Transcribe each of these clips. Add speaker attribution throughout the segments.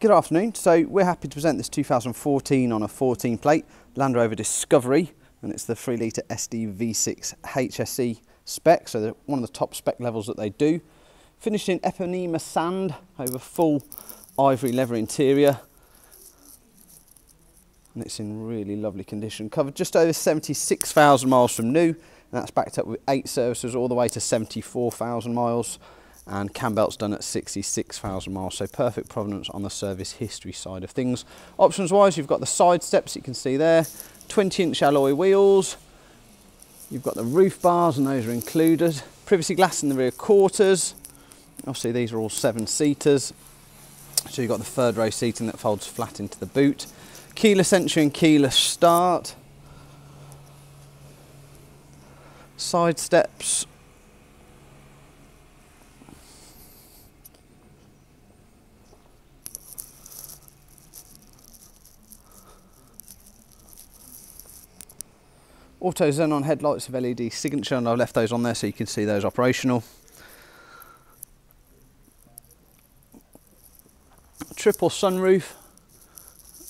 Speaker 1: Good afternoon. So we're happy to present this 2014 on a 14 plate Land Rover Discovery and it's the 3 litre SD V6 HSE spec, so one of the top spec levels that they do. Finished in Ipanema sand over full ivory leather interior and it's in really lovely condition. Covered just over 76,000 miles from new and that's backed up with eight services all the way to 74,000 miles and cam belt's done at 66,000 miles, so perfect provenance on the service history side of things. Options wise, you've got the side steps you can see there, 20 inch alloy wheels, you've got the roof bars and those are included, privacy glass in the rear quarters, obviously these are all seven seaters, so you've got the third row seating that folds flat into the boot, keyless entry and keyless start, side steps Auto xenon headlights with LED signature and I've left those on there so you can see those operational. Triple sunroof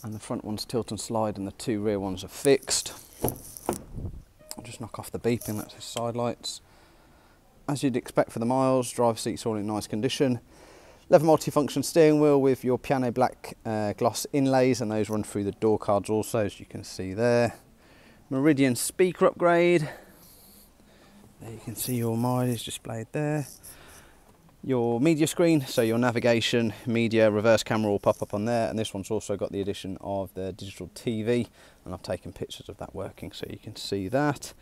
Speaker 1: and the front one's tilt and slide and the two rear ones are fixed. I'll just knock off the beeping, that's his side lights. As you'd expect for the miles, drive seats all in nice condition. Leather multifunction steering wheel with your piano black uh, gloss inlays and those run through the door cards also as you can see there. Meridian speaker upgrade. There you can see your mileage displayed there. Your media screen, so your navigation, media, reverse camera will pop up on there. And this one's also got the addition of the digital TV. And I've taken pictures of that working so you can see that.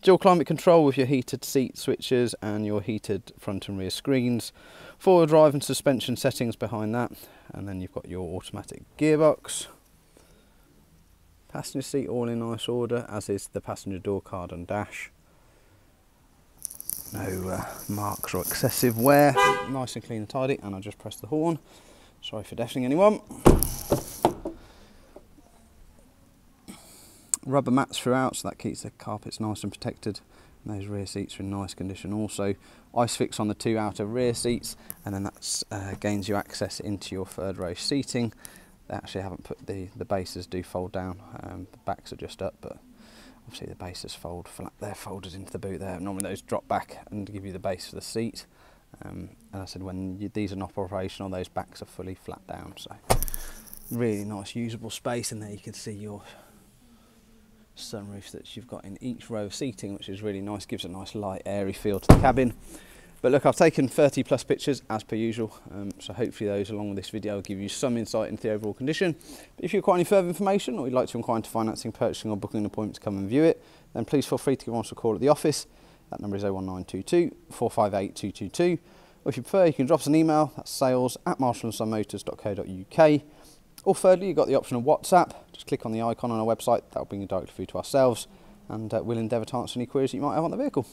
Speaker 1: Dual climate control with your heated seat switches and your heated front and rear screens. Forward drive and suspension settings behind that. And then you've got your automatic gearbox. Passenger seat all in nice order, as is the passenger door card and dash. No uh, marks or excessive wear, nice and clean and tidy, and I'll just press the horn. Sorry for deafening anyone. Rubber mats throughout, so that keeps the carpets nice and protected. And those rear seats are in nice condition also. Isofix on the two outer rear seats, and then that uh, gains you access into your third row seating. Actually haven't put the, the bases do fold down, um, the backs are just up, but obviously the bases fold flat, they're folded into the boot there. Normally those drop back and give you the base for the seat. Um, and I said when you, these are not operational, those backs are fully flat down. So really nice usable space in there. You can see your sunroof that you've got in each row of seating, which is really nice, gives a nice light airy feel to the cabin. But look, I've taken 30 plus pictures as per usual, um, so hopefully those along with this video will give you some insight into the overall condition. But if you require any further information or you'd like to inquire into financing, purchasing or booking an appointment to come and view it, then please feel free to give us a call at the office. That number is 01922 458 222. Or if you prefer, you can drop us an email, that's sales at marshallandsonmotors.co.uk. Or thirdly, you've got the option of WhatsApp. Just click on the icon on our website, that'll bring you directly through to ourselves, and uh, we'll endeavour to answer any queries that you might have on the vehicle.